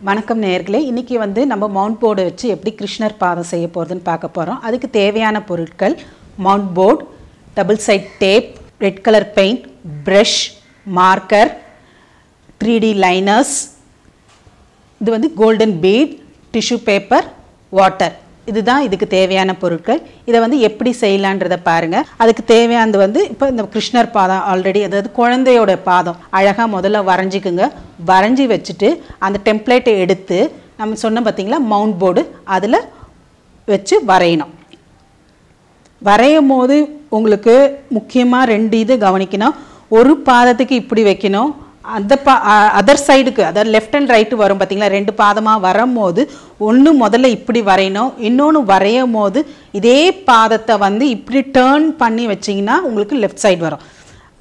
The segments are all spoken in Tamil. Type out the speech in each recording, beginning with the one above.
வணக்கம் நேர்களே இன்றைக்கி வந்து நம்ம மவுண்ட் போர்டு வச்சு எப்படி கிருஷ்ணர் பாதம் செய்ய போகிறதுன்னு பார்க்க போகிறோம் அதுக்கு தேவையான பொருட்கள் mount board double side tape red colour paint brush marker three D liners இது வந்து golden bead tissue paper water இதுதான் இதுக்கு தேவையான பொருட்கள். இதை வந்து எப்படி செய்யலான்றதை பாருங்கள் அதுக்கு தேவையானது வந்து இப்போ இந்த கிருஷ்ணர் பாதம் ஆல்ரெடி அதாவது குழந்தையோட பாதம் அழகாக முதல்ல வரைஞ்சிக்குங்க. வரைஞ்சி வச்சுட்டு அந்த டெம்ப்ளேட்டை எடுத்து நம்ம சொன்னோம் பார்த்தீங்களா மவுண்ட் போர்டு அதில் வச்சு வரையணும். வரையும் போது உங்களுக்கு முக்கியமாக ரெண்டு இது கவனிக்கணும். ஒரு பாதத்துக்கு இப்படி வைக்கணும் அந்த பா அதர் சைடுக்கு அதாவது லெஃப்ட் அண்ட் ரைட்டு வரும் பார்த்தீங்களா ரெண்டு பாதமாக வரும்போது ஒன்று முதல்ல இப்படி வரையணும் இன்னொன்று வரையும் போது இதே பாதத்தை வந்து இப்படி டேர்ன் பண்ணி வச்சிங்கன்னா உங்களுக்கு லெஃப்ட் சைடு வரும்.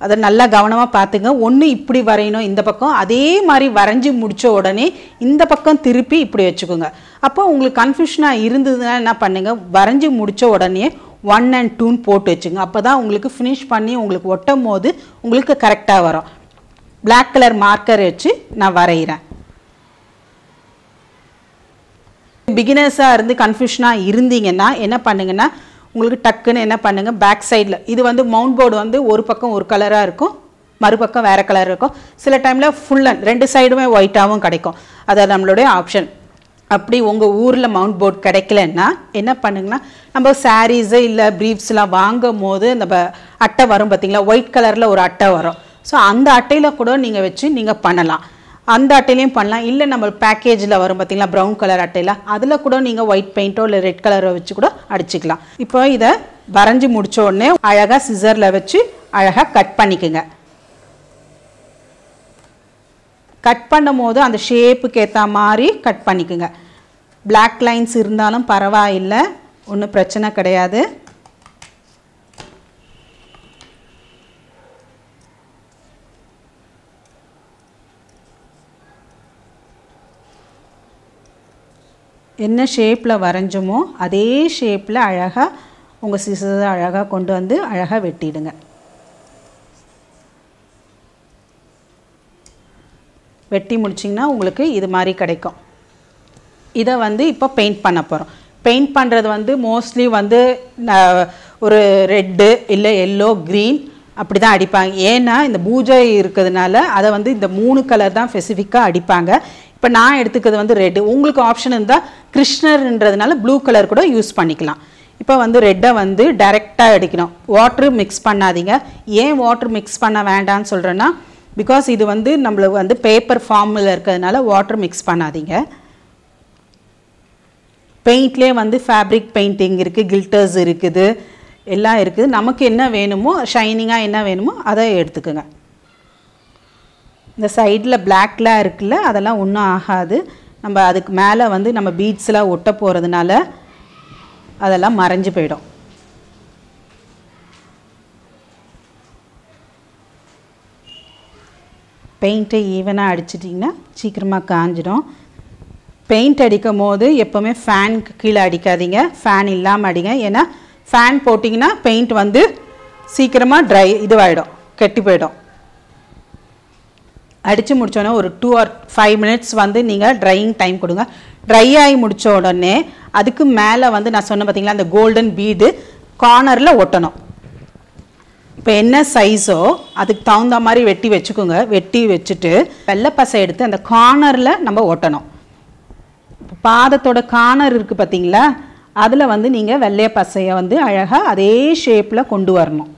அதை நல்லா கவனமாக பார்த்துங்க. ஒன்று இப்படி வரையணும் இந்த பக்கம் அதே மாதிரி வரைஞ்சி முடித்த உடனே இந்த பக்கம் திருப்பி இப்படி வச்சுக்கோங்க. அப்போ உங்களுக்கு கன்ஃபியூஷனாக இருந்ததுன்னா என்ன பண்ணுங்க? வரைஞ்சி முடித்த உடனே ஒன் அண்ட் டூன்னு போட்டு வச்சுங்க. அப்போ தான் உங்களுக்கு ஃபினிஷ் பண்ணி உங்களுக்கு ஒட்டும் போது உங்களுக்கு கரெக்டாக வரும். பிளாக் கலர் மார்க்கர் வச்சு நான் வரைகிறேன். பிகினர்ஸாக இருந்து கன்ஃபியூஷனாக இருந்தீங்கன்னா என்ன பண்ணுங்கன்னா உங்களுக்கு டக்குன்னு என்ன பண்ணுங்க பேக் சைடில் இது வந்து மவுண்ட் போர்டு வந்து ஒரு பக்கம் ஒரு கலராக இருக்கும் மறுபக்கம் வேறு கலர் இருக்கும். சில டைமில் ஃபுல் அண்ட் ரெண்டு சைடுமே ஒயிட்டாகவும் கிடைக்கும். அது நம்மளுடைய ஆப்ஷன் அப்படி உங்கள் ஊரில் மவுண்ட் போர்டு கிடைக்கலன்னா என்ன பண்ணுங்கன்னா நம்ம சாரீஸு இல்லை ப்ரீஃப்ஸ்லாம் வாங்கும் போது நம்ம அட்டை வரும் பார்த்தீங்களா ஒயிட் கலரில் ஒரு அட்டை வரும். ஸோ அந்த அட்டையில் கூட நீங்கள் வச்சு நீங்கள் பண்ணலாம். அந்த அட்டையிலையும் பண்ணலாம். இல்லை நம்ம பேக்கேஜில் வரும் பார்த்தீங்களா ப்ரௌன் கலர் அட்டையில். அதில் கூட நீங்கள் ஒயிட் பெயிண்ட்டோ இல்லை ரெட் கலரோ வச்சு கூட அடிச்சுக்கலாம். இப்போ இதை வரைஞ்சி முடித்த உடனே அழகாக சிசரில் வச்சு அழகாக கட் பண்ணிக்கோங்க. கட் பண்ணும் போது அந்த ஷேப்புக்கு ஏற்ற மாதிரி கட் பண்ணிக்கோங்க. பிளாக் லைன்ஸ் இருந்தாலும் பரவாயில்லை. ஒன்றும் பிரச்சனை கிடையாது. என்ன ஷேப்பில் வரைஞ்சோமோ அதே ஷேப்பில் அழகாக உங்கள் சிசதை அழகாக கொண்டு வந்து அழகாக வெட்டிடுங்க. வெட்டி முடிச்சிங்கன்னா உங்களுக்கு இது மாதிரி கிடைக்கும். இதை வந்து இப்போ பெயிண்ட் பண்ண போகிறோம் பெயிண்ட் பண்ணுறது வந்து மோஸ்ட்லி வந்து ஒரு ரெட்டு இல்லை எல்லோ க்ரீன் அப்படி தான் அடிப்பாங்க. ஏன்னா இந்த பூஜை இருக்கிறதுனால அதை வந்து இந்த மூணு கலர் தான் ஸ்பெசிஃபிக்காக அடிப்பாங்க. இப்போ நான் எடுத்துக்கிறது வந்து ரெட்டு உங்களுக்கு ஆப்ஷன் இருந்தால் கிருஷ்ணர்ன்றதுனால ப்ளூ கலர் கூட யூஸ் பண்ணிக்கலாம். இப்போ வந்து ரெட்டை வந்து டைரெக்டாக அடிக்கணும் வாட்ரு மிக்ஸ் பண்ணாதீங்க. ஏன் வாட்ரு மிக்ஸ் பண்ண வேண்டாம்னு சொல்கிறேன்னா பிகாஸ் இது வந்து நம்மளுக்கு வந்து பேப்பர் ஃபார்மில் இருக்கிறதுனால வாட்டர் மிக்ஸ் பண்ணாதீங்க. பெயிண்ட்லேயே வந்து ஃபேப்ரிக் பெயிண்டிங் இருக்குது கில்டர்ஸ் இருக்குது எல்லாம் இருக்குது. நமக்கு என்ன வேணுமோ ஷைனிங்காக என்ன வேணுமோ அதை எடுத்துக்கோங்க. இந்த சைடில் பிளாக்லாம் இருக்குல்ல அதெல்லாம் ஒன்றும் ஆகாது. நம்ம அதுக்கு மேலே வந்து நம்ம பீட்ஸ்லாம் ஒட்ட போகிறதுனால அதெல்லாம் மறைஞ்சு போயிடும். பெயிண்ட்டை ஈவனாக அடிச்சிட்டிங்கன்னா சீக்கிரமாக காஞ்சிடும். பெயிண்ட் அடிக்கும் போது எப்போவுமே ஃபேனுக்கு கீழே அடிக்காதீங்க. ஃபேன் இல்லாமல் அடிங்க. ஏன்னா ஃபேன் போட்டிங்கன்னா பெயிண்ட் வந்து சீக்கிரமாக ட்ரை இதுவாகிடும் கெட்டி போயிடும். அடித்து முடித்தோடனே ஒரு டூ ஆர் ஃபைவ் மினிட்ஸ் வந்து நீங்கள் ட்ரையிங் டைம் கொடுங்க. ட்ரை ஆகி முடித்த உடனே அதுக்கு மேலே வந்து நான் சொன்னேன் பார்த்தீங்களா அந்த கோல்டன் பீடு கார்னரில் ஒட்டணும். இப்போ என்ன சைஸோ அதுக்கு தகுந்த மாதிரி வெட்டி வச்சுக்கோங்க. வெட்டி வச்சுட்டு வெள்ளைப்பசை எடுத்து அந்த கார்னரில் நம்ம ஒட்டணும். பாதத்தோட கார்னர் இருக்குது பார்த்தீங்களா அதில் வந்து நீங்கள் வெள்ளைய பசையை வந்து அழகாக அதே ஷேப்பில் கொண்டு வரணும்.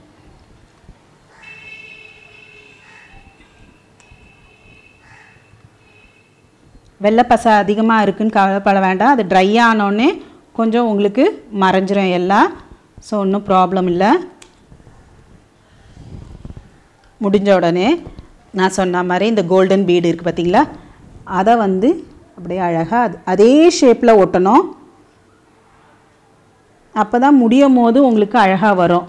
வெள்ளைப்பசை அதிகமாக இருக்குன்னு கவலைப்பட வேண்டாம். அது ட்ரை ஆனோடனே கொஞ்சம் உங்களுக்கு மறைஞ்சிரும் எல்லாம். ஸோ ஒன்றும் ப்ராப்ளம் இல்லை. முடிஞ்ச உடனே நான் சொன்ன மாதிரி இந்த கோல்டன் பீடு இருக்குது பார்த்தீங்களா? அதை வந்து அப்படியே அழகாக அது அதே ஷேப்பில் ஒட்டணும். அப்போ தான் முடியும் போது உங்களுக்கு அழகாக வரும்.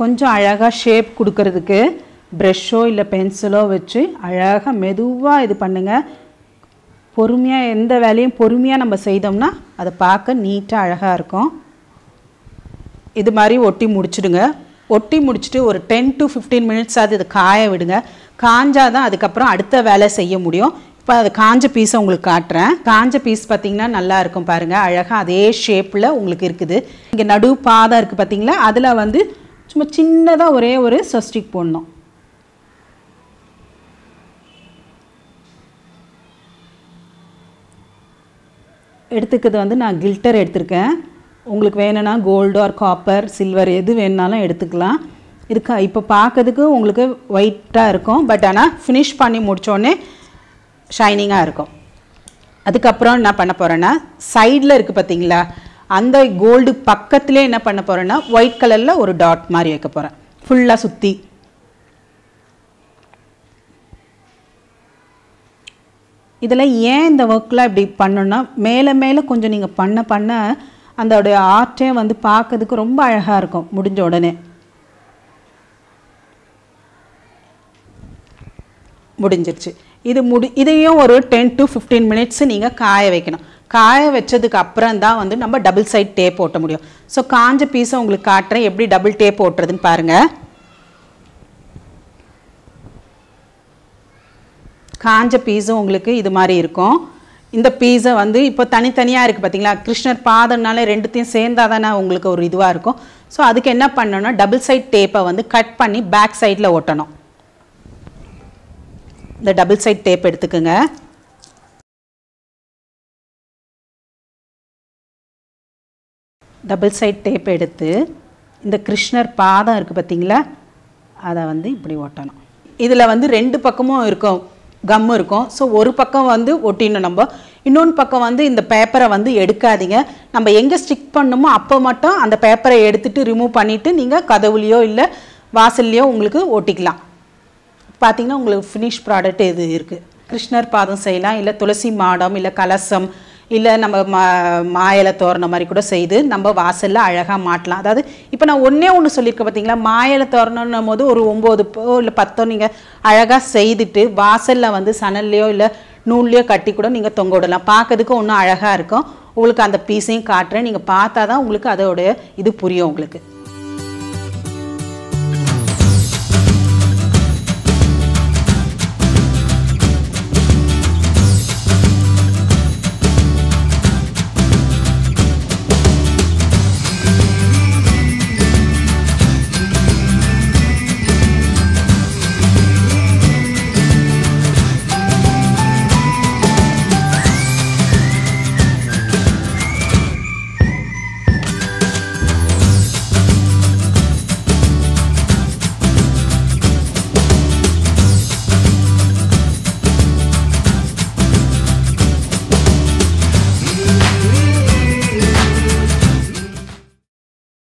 கொஞ்சம் அழகாக ஷேப் கொடுக்கறதுக்கு ப்ரெஷ்ஷோ இல்லை பென்சிலோ வச்சு அழகாக மெதுவாக இது பண்ணுங்கள் பொறுமையாக எந்த வேலையும் பொறுமையாக நம்ம செய்தோம்னா அதை பார்க்க நீட்டாக அழகாக இருக்கும். இது மாதிரி ஒட்டி முடிச்சிடுங்க. ஒட்டி முடிச்சுட்டு ஒரு டென் டு ஃபிஃப்டீன் மினிட்ஸ் அது இது காய விடுங்க. காஞ்சாதான் அதுக்கப்புறம் அடுத்த வேலை செய்ய முடியும். இப்போ அது காஞ்ச பீஸை உங்களுக்கு காட்டுறேன். காஞ்ச பீஸ் பார்த்தீங்கன்னா நல்லா இருக்கும் பாருங்கள் அழகாக அதே ஷேப்பில் உங்களுக்கு இருக்குது. இங்கே நடு பாதம் இருக்குது பார்த்தீங்களா? அதில் வந்து சும்மா சின்னதாக ஒரே ஒரு சஸ்டிக் போடணும். எடுத்துக்கிறது வந்து நான் கில்டர் எடுத்திருக்கேன். உங்களுக்கு வேணும்னா கோல்டு ஆர் காப்பர் சில்வர் எது வேணுனாலும் எடுத்துக்கலாம். இருக்கா? இப்போ பார்க்கறதுக்கு உங்களுக்கு ஒயிட்டாக இருக்கும். பட் ஆனால் ஃபினிஷ் பண்ணி முடித்தோடனே ஷைனிங்காக இருக்கும். அதுக்கப்புறம் என்ன பண்ண போகிறேன்னா சைடில் இருக்குது பார்த்தீங்களா அந்த கோல்டு பக்கத்துலேயே என்ன பண்ண போகிறேன்னா ஒயிட் கலரில் ஒரு டாட் மாதிரி வைக்க போகிறேன் ஃபுல்லாக சுற்றி இதில் ஏன் இந்த ஒர்க்கெலாம் இப்படி பண்ணுன்னா மேலே மேலே கொஞ்சம் நீங்கள் பண்ண பண்ண அதோடைய ஆர்ட்டே வந்து பார்க்கறதுக்கு ரொம்ப அழகாக இருக்கும் முடிஞ்ச உடனே. முடிஞ்சிருச்சு. இது முடி இதையும் ஒரு டென் டு ஃபிஃப்டீன் மினிட்ஸ் நீங்கள் காய வைக்கணும். காய வச்சதுக்கு அப்புறம் தான் வந்து நம்ம டபுள் சைட் டேப் ஓட்ட முடியும். ஸோ காஞ்ச பீஸை உங்களுக்கு காட்டுறேன். எப்படி டபுள் டேப் ஓட்டுறதுன்னு பாருங்கள் காஞ்ச பீஸும் உங்களுக்கு இது மாதிரி இருக்கும். இந்த பீஸை வந்து இப்போ தனித்தனியாக இருக்குது பார்த்தீங்களா கிருஷ்ணர் பாதம்னாலே ரெண்டுத்தையும் சேர்ந்தா தானே உங்களுக்கு ஒரு இதுவாக இருக்கும். ஸோ அதுக்கு என்ன பண்ணணும்னா டபுள் சைட் டேப்பை வந்து கட் பண்ணி பேக் சைடில் ஓட்டணும் இந்த டபுள் சைட் டேப் எடுத்துக்கோங்க. டபுள் சைட் டேப் எடுத்து இந்த கிருஷ்ணர் பாதம் இருக்குது பார்த்தீங்களா? அதை வந்து இப்படி ஒட்டணும். இதில் வந்து ரெண்டு பக்கமும் இருக்கும் கம் இருக்கும். ஸோ ஒரு பக்கம் வந்து ஒட்டிடணும் நம்ம. இன்னொன்று பக்கம் வந்து இந்த பேப்பரை வந்து எடுக்காதீங்க. நம்ம எங்கே ஸ்டிக் பண்ணணுமோ அப்போ மட்டும் அந்த பேப்பரை எடுத்துட்டு ரிமூவ் பண்ணிவிட்டு நீங்கள் கதவுலையோ இல்லை வாசல்லையோ உங்களுக்கு ஒட்டிக்கலாம். பார்த்தீங்கன்னா உங்களுக்கு ஃபினிஷ் ப்ராடக்ட் இது இருக்குது கிருஷ்ணர் பாதம் செய்யலாம் இல்லை துளசி மாடம் இல்லை கலசம் இல்லை நம்ம மா மாயிலை தோரண மாதிரி கூட செய்து நம்ம வாசலில் அழகாக மாட்டலாம். அதாவது இப்போ நான் ஒன்றே ஒன்று சொல்லியிருக்கேன் பார்த்தீங்களா மாயில தோரணம்னும் போது ஒரு ஒம்பது இல்லை பத்தோ நீங்கள் அழகாக செய்துட்டு வாசலில் வந்து சணல்லையோ இல்லை நூல்லையோ கட்டி கூட நீங்கள் தொங்க விடலாம். பார்க்கறதுக்கு ஒன்றும் அழகாக இருக்கும். உங்களுக்கு அந்த பீஸையும் காட்டுறேன். நீங்கள் பார்த்தா தான் உங்களுக்கு அதோடைய இது புரியும் உங்களுக்கு.